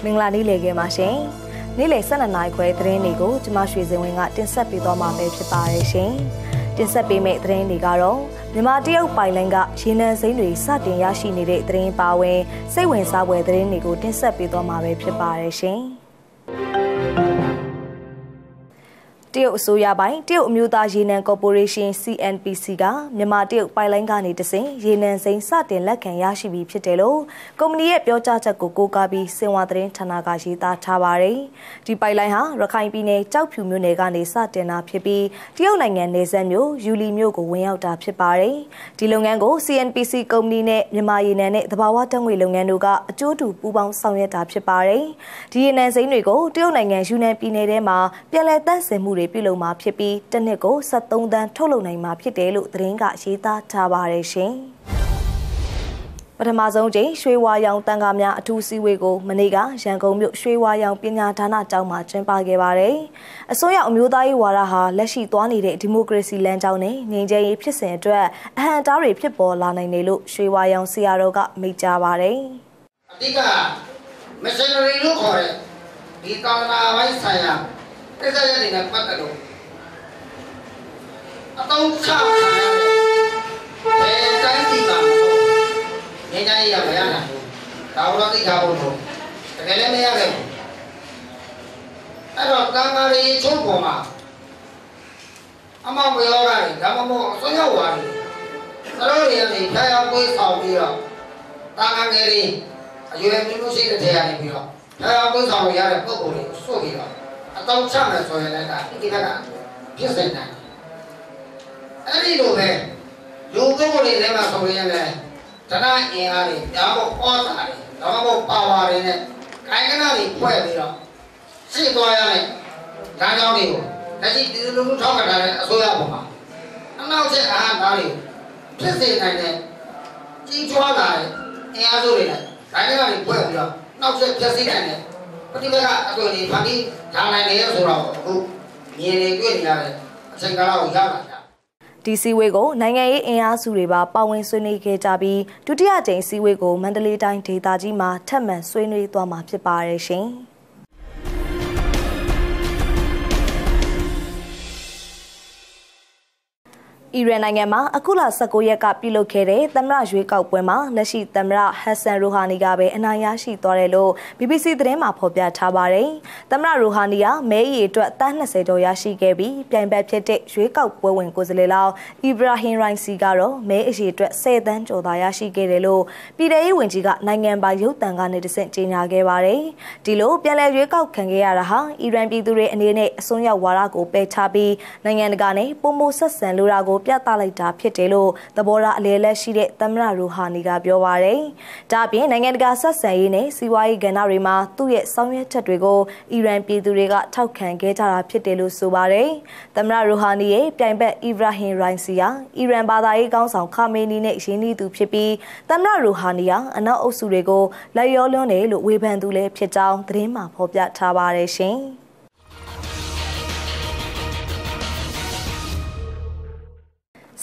္ဂလာနေ့လည်ခင်းပါရှင်။နေ့လည်12နာရီခွဲသတင်းတွေကိုကျမရွှေစင်ဝင်းကတင်ဆက်ပေးသွားမှာပဲဖြစ်ပါတယ်ရှင်။တင်ဆက်ပေးမယ့်သတင်းတွေကတော့မြန်မာတရုတ်ပိုင်လိုင်းကရေနံစိမ်းတွေစတင်ရရှိနေတဲ့သတင်းပါဝင်စိတ်ဝင်စားဖွယ်သတင်းတွေကိုတင်ဆက်ပေးသွားမှာပဲဖြစ်ပါတယ်ရှင်။တ ရုတ်အစိုးရပိုင်းတရုတ်အမျိုးသားရေနံကော်ပိုရေးရှင်း CNPC ကမြန်မာတရုတ်ပိုင်လိုင်းကနေတဆင့်ရေနံစိမ်းစတင်လက်ခံရရှိပြီးဖြစ်တယ်လို့ကုမ္ပဏီရဲ့ပြောကြားချက်ကိုကိုးကားပြီးစင်ဝါသတင်းဌာနကရေးသားထားပါတယ်။ဒီပိုင်လိုင်းဟာရခိုင်ပြည်နယ်ကြောက်ဖြူမြို့နယ်ကနေစတင်တာဖြစ်ပြီးတရုတ်နိုင်ငံနေဆက်မြို့ယူလီမြို့ကိုဝင်ရောက်တာဖြစ်ပါတယ်။ဒီလုပ်ငန်းကို CNPC ကုမ္ပဏီနဲ့မြန်မာရေနံနဲ့သဘာဝဓာတ်ငွေလုပ်ငန်းတို့ကအကျိုးတူပူးပေါင်းဆောင်ရွက်တာဖြစ်ပါတယ်။ဒီရေနံစိမ်းတွေကိုတရုတ်နိုင်ငံယူနန်ပြည်နယ်ထဲမှာပြည်လဲတန့်စင်မှုတွေပြုလုပ်မှာဖြစ်ပြီးတစ်နှစ်ကို73တန်းထုတ်လုပ်နိုင်မှာဖြစ်တယ်လို့သတင်းကရေးသားထားပါတယ်ရှင်။ပထမဆုံးချိန်ရွှေဝါရောင်တန်ကားများအထူးစည်းဝေးကိုမနေ့ကရန်ကုန်မြို့ရွှေဝါရောင်ပညာဌာနကျောင်းမှာကျင်းပခဲ့ပါတယ်။အစိုးရအမျိုးသားရေးဝါဒဟာလက်ရှိသွားနေတဲ့ဒီမိုကရေစီလမ်းကြောင်းနဲ့ငြိမ်းချမ်းရေးဖြစ်စဉ်အတွက်အဟံတားတွေဖြစ်ပေါ်လာနိုင်တယ်လို့ရွှေဝါရောင်ဆရာတော်ကမိန့်ကြားပါတယ်။အဓိက missionary လို့ခေါ်တဲ့ဒီကာလနာပိုင်းဆိုင်ရာ ကိစ္စရပ်တွေနဲ့ပတ်သက်လို့အတုံးချခံရတယ်ဘယ်တိုင်းစီမှာမဟုတ်ငင်းတိုင်းရမရနိုင်ဘူးဒါတော့သိထားဖို့လို့တကယ်လည်းမရခဲ့ဘူးအဲ့တော့တန်ဃာတွေချုံးပေါ်မှာအမောင်ဝရောကနေဒါမှမဟုတ်အစွမ်းရောက်သွားတယ်သူတို့တွေကနေဖျားပွေးဆောင်ပြီးတော့တန်ဃာငယ်တွေအရွယ်မျိုးမျိုးရှိတဲ့ထဲကနေပြီးတော့ဖျားပွေးဆောင်ရတဲ့ပုံကိုယ်တွေစွတ်ပြီးတော့ အတောင်ချမယ်ဆိုရင်လည်းဒါဒီကကဖြစ်စေနိုင်အဲ့ဒီလိုပဲလူပုဂ္ဂိုလ်တွေထဲမှာဆိုရင်လည်းတဏှာအင်အားတွေဒါမှမဟုတ်ဩဇာတွေဒါမှမဟုတ်ပါဝါတွေနဲ့ကိုင်ကနာတွေဖွဲ့ပြီးတော့ရှင်းသွားရမယ်လမ်းကြောင်းတွေကိုလက်ရှိဒီလိုမျိုးထောက်ခံထားတဲ့အစိုးရပေါ်မှာအနောက်ချက်အားသားတွေဖြစ်စေနိုင်တဲ့ကြီးထွားလာတဲ့အင်အားစုတွေနဲ့ကိုင်ကနာတွေဖွဲ့ပြီးတော့နောက်ချက်ဖြစ်စေနိုင်တဲ့ ပฏิမကအတွေ့အကြုံဖန်ပြီးဒါနိုင်တယ်ဆိုတော့အခုမြင်နေတွေ့နေရတဲ့အချိန်ကာလကိုရလာဒီစည်းဝေးကိုနိုင်ငံရေးအင်အားစုတွေပါပါဝင်ဆွေးနွေးခဲ့ကြပြီးဒုတိယကြိမ်စည်းဝေးကိုမန္တလေးတိုင်းဒေသကြီးမှာထပ်မံဆွေးနွေးသွားမှာဖြစ်ပါတယ်ရှင်။ အီရန်နိုင်ငံမှာအခုလ19ရက်ကပြုလုပ်ခဲ့တဲ့သမ္မတရွေးကောက်ပွဲမှာလက်ရှိသမ္မတဟက်ဆန်ရူဟာနီကပဲအနိုင်ရရှိသွားတယ်လို့ BBC သတင်းမှာဖော်ပြထားပါတယ်။သမ္မတရူဟာနီကမဲရီအတွက်တန်း20ကျော်ရရှိခဲ့ပြီးပြိုင်ဘက်ဖြစ်တဲ့ရွေးကောက်ပွဲဝင်ကိုယ်စားလှယ်လောင်းအီဘရာဟင်ရိုင်စီကတော့မဲအရေအတွက်10တန်းကျော်သာရရှိခဲ့တယ်လို့ပြည်ထရေးဝန်ကြီးကနိုင်ငံပိုင်ရုပ်သံကနေတဆင့်ကြေညာခဲ့ပါတယ်။ဒီလိုပြန်လည်ရွေးကောက်ခံခဲ့ရတာဟာအီရန်ပြည်သူတွေအနေနဲ့အစွန်းရောက်ဝါဒကိုပယ်ချပြီးနိုင်ငံတကာနဲ့ပုံမဆက်ဆံလိုတာကိုပြသလိုက်တာဖြစ်တယ်လို့သဘောထားအလေလက်ရှိတဲ့သမ္မတရူဟာနီကပြောပါရယ်။ဒါ့အပြင်နိုင်ငံတကာဆက်ဆံရေးနဲ့စီးပွားရေးကဏ္ဍတွေမှာသူ့ရဲ့ဆောင်ရွက်ချက်တွေကိုအီရန်ပြည်သူတွေကထောက်ခံခဲ့ကြတာဖြစ်တယ်လို့ဆိုပါရယ်။သမ္မတရူဟာနီရဲ့ပြိုင်ဘက်အီဗရာဟင်ရိုင်စီယာအီရန်ဘာသာရေးကောင်းဆောင်ခါမေနီနဲ့ရင်းနှီးသူဖြစ်ပြီးသမ္မတရူဟာနီယာအနောက်အုပ်စုတွေကိုလက်ရောလွန်းတယ်လို့ဝေဖန်သူလည်းဖြစ်ကြောင်းသတင်းမှာဖော်ပြထားပါတယ်ရှင်။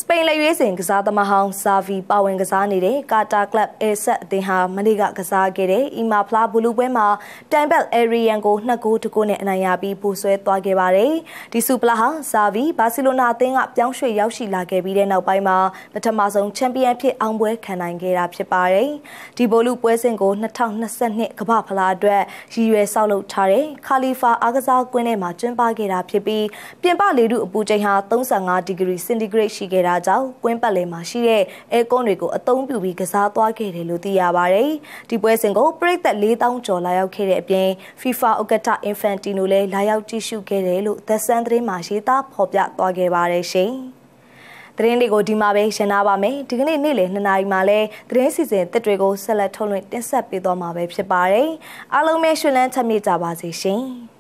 ပိန်လက်ရွေးစင်ကစားသမားဟောင်းဇာဗီပါဝင်ကစားနေတဲ့ကာတာကလပ်အဲဆက်အသင်းဟာမနေ့ကကစားခဲ့တဲ့အီမာဖလာဘူလူပွဲမှာတိုင်ဘက်အဲရီယန်ကို2ဂိုးတကိုးနဲ့အနိုင်ရပြီးပိုဆွဲသွားခဲ့ပါတယ်။ဒီဆူပလာဟာဇာဗီဘာစီလိုနာအသင်းကပြောင်းရွှေ့ရောက်ရှိလာခဲ့ပြီးတဲ့နောက်ပိုင်းမှာပထမဆုံးချန်ပီယံဖြစ်အောင်ပွဲခံနိုင်ခဲ့တာဖြစ်ပါတယ်။ဒီဘိုလူပွဲစဉ်ကို2022ကမ္ဘာဖလားအတွက်ရည်ရွယ်ဆောက်လုပ်ထားတဲ့ခါလီဖာအားကစားကွင်းထဲမှာကျင်းပခဲ့တာဖြစ်ပြီးပြင်ပလေထုအပူချိန်ဟာ35ဒီဂရီစင်တီဂရိတ်ရှိခဲ့တာကြောင့်ကွင်းပတ်လည်မှာရှိတဲ့အဲကွန်းတွေကိုအသုံးပြုပြီးကစားသွားခဲ့တယ်လို့သိရပါတယ်။ဒီပွဲစဉ်ကိုပရိသတ်4000ကျော်လာရောက်ခဲ့တဲ့အပြင် FIFA ဥက္ကဋ္ဌ Infantino လည်းလာရောက်ကြည့်ရှုခဲ့တယ်လို့ The Sun သတင်းမှာရေးသားဖော်ပြသွားခဲ့ပါတယ်ရှင်။သတင်းတွေကိုဒီမှာပဲရှင်းထားပါမယ်ဒီကနေ့နေ့လယ်2နာရီမှာလဲသတင်းစီစဉ်တစ်တွေကိုဆက်လက်ထုတ်လွှင့်တင်ဆက်ပေးသွားမှာပဲဖြစ်ပါတယ်အားလုံးပဲရှင်လန်းချမ်းမြေ့ကြပါစေရှင်